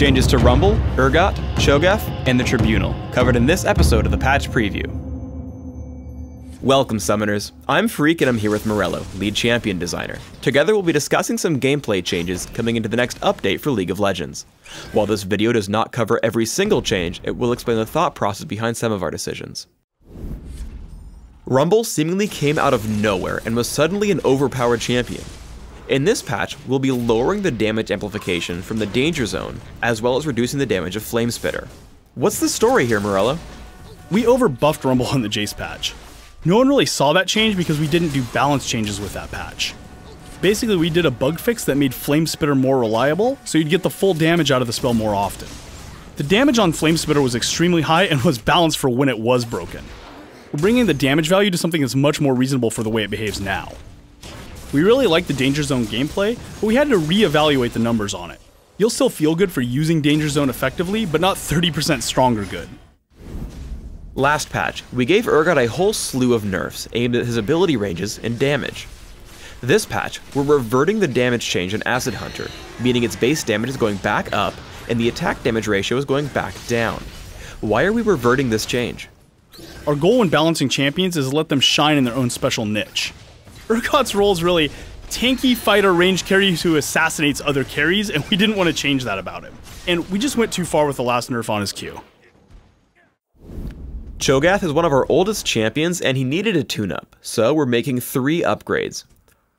Changes to Rumble, Urgot, Cho'Gath, and the Tribunal, covered in this episode of the patch preview. Welcome, Summoners. I'm Phreak and I'm here with Morello, lead champion designer. Together we'll be discussing some gameplay changes coming into the next update for League of Legends. While this video does not cover every single change, it will explain the thought process behind some of our decisions. Rumble seemingly came out of nowhere and was suddenly an overpowered champion. In this patch, we'll be lowering the damage amplification from the danger zone, as well as reducing the damage of Flame Spitter. What's the story here, Morello? We overbuffed Rumble on the Jace patch. No one really saw that change because we didn't do balance changes with that patch. Basically, we did a bug fix that made Flame Spitter more reliable, so you'd get the full damage out of the spell more often. The damage on Flame Spitter was extremely high and was balanced for when it was broken. We're bringing the damage value to something that's much more reasonable for the way it behaves now. We really like the Danger Zone gameplay, but we had to re-evaluate the numbers on it. You'll still feel good for using Danger Zone effectively, but not 30% stronger good. Last patch, we gave Urgot a whole slew of nerfs aimed at his ability ranges and damage. This patch, we're reverting the damage change in Acid Hunter, meaning its base damage is going back up and the attack damage ratio is going back down. Why are we reverting this change? Our goal when balancing champions is to let them shine in their own special niche. Urgot's role is really tanky fighter range carry who assassinates other carries, and we didn't want to change that about him. And we just went too far with the last nerf on his Q. Cho'Gath is one of our oldest champions and he needed a tune-up, so we're making three upgrades.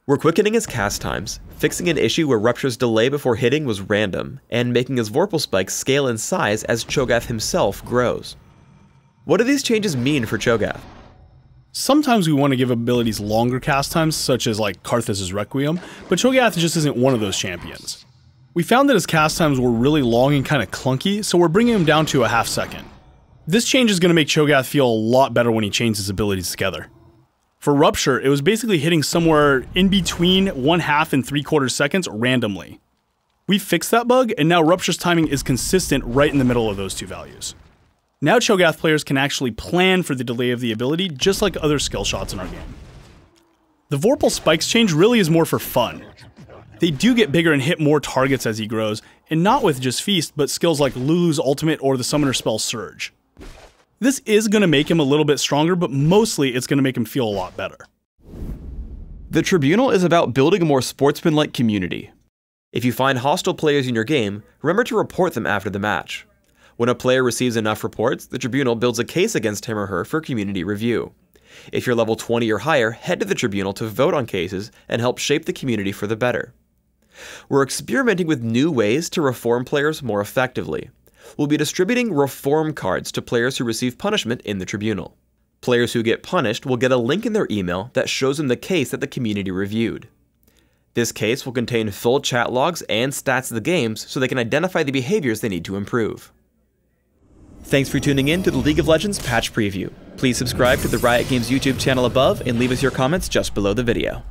We're quickening his cast times, fixing an issue where Rupture's delay before hitting was random, and making his Vorpal spikes scale in size as Cho'Gath himself grows. What do these changes mean for Cho'Gath? Sometimes we want to give abilities longer cast times, such as like Karthus' Requiem, but Cho'Gath just isn't one of those champions. We found that his cast times were really long and kind of clunky, so we're bringing him down to a half second. This change is going to make Cho'Gath feel a lot better when he chains his abilities together. For Rupture, it was basically hitting somewhere in between one half and three quarters seconds randomly. We fixed that bug, and now Rupture's timing is consistent right in the middle of those two values. Now Cho'Gath players can actually plan for the delay of the ability, just like other skill shots in our game. The Vorpal Spikes change really is more for fun. They do get bigger and hit more targets as he grows, and not with just Feast, but skills like Lulu's Ultimate or the Summoner spell Surge. This is going to make him a little bit stronger, but mostly it's going to make him feel a lot better. The Tribunal is about building a more sportsman-like community. If you find hostile players in your game, remember to report them after the match. When a player receives enough reports, the Tribunal builds a case against him or her for community review. If you're level 20 or higher, head to the Tribunal to vote on cases and help shape the community for the better. We're experimenting with new ways to reform players more effectively. We'll be distributing reform cards to players who receive punishment in the Tribunal. Players who get punished will get a link in their email that shows them the case that the community reviewed. This case will contain full chat logs and stats of the games so they can identify the behaviors they need to improve. Thanks for tuning in to the League of Legends patch preview. Please subscribe to the Riot Games YouTube channel above and leave us your comments just below the video.